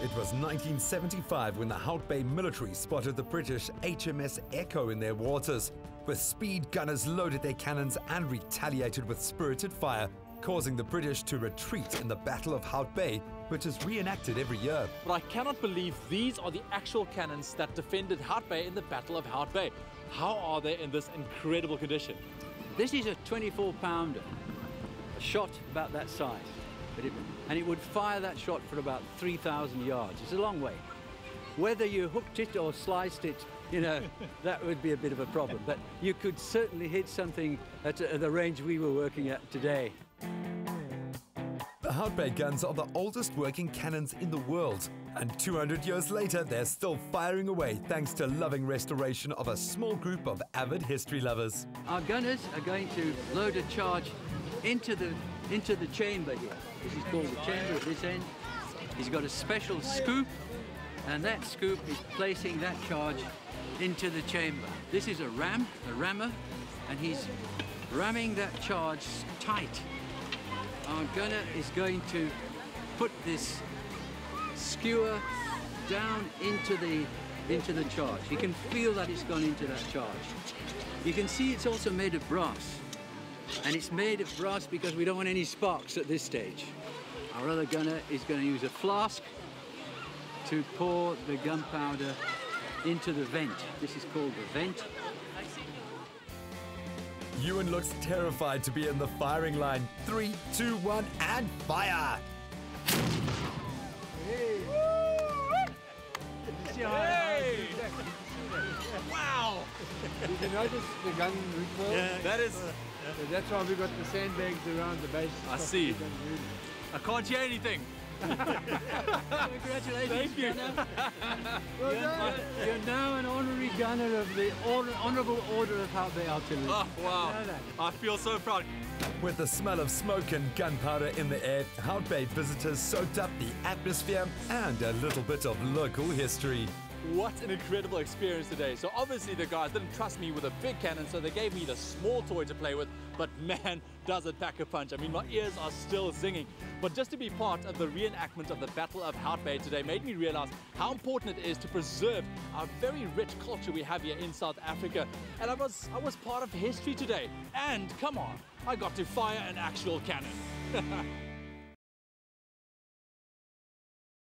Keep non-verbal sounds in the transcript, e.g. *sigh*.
It was 1975 when the Hout Bay military spotted the British HMS Echo in their waters. With speed, gunners loaded their cannons and retaliated with spirited fire, causing the British to retreat in the Battle of Hout Bay, which is reenacted every year. But I cannot believe these are the actual cannons that defended Hout Bay in the Battle of Hout Bay. How are they in this incredible condition? This is a 24 pounder, a shot about that size. It, and it would fire that shot for about 3,000 yards. It's a long way. Whether you hooked it or sliced it, you know, *laughs* that would be a bit of a problem. But you could certainly hit something at, at the range we were working at today. The Hout Bay guns are the oldest working cannons in the world. And 200 years later, they're still firing away thanks to loving restoration of a small group of avid history lovers. Our gunners are going to load a charge into the into the chamber here. This is called the chamber at this end. He's got a special scoop, and that scoop is placing that charge into the chamber. This is a ram, a rammer, and he's ramming that charge tight. Our gunner is going to put this skewer down into the into the charge. You can feel that it's gone into that charge. You can see it's also made of brass. And it's made of brass because we don't want any sparks at this stage. Our other gunner is going to use a flask to pour the gunpowder into the vent. This is called the vent. Ewan looks terrified to be in the firing line. Three, two, one, and fire! Hey! hey! Wow! Did you notice the gun recoil? Yeah, that is so that's why we've got the sandbags around the base. I see. I can't hear anything. Congratulations, Thank you. *laughs* well you're, you're, now an honorary gunner of the Honor Honourable Order of Hout Bay Artillery. Oh, wow. I feel so proud. With the smell of smoke and gunpowder in the air, Hout Bay visitors soaked up the atmosphere and a little bit of local history. What an incredible experience today. So obviously the guys didn't trust me with a big cannon, so they gave me the small toy to play with, but *laughs* man, does it pack a punch. I mean, my ears are still singing. But just to be part of the reenactment of the Battle of Hout Bay today made me realize how important it is to preserve our very rich culture we have here in South Africa. And I was, I was part of history today. And come on, I got to fire an actual cannon. *laughs*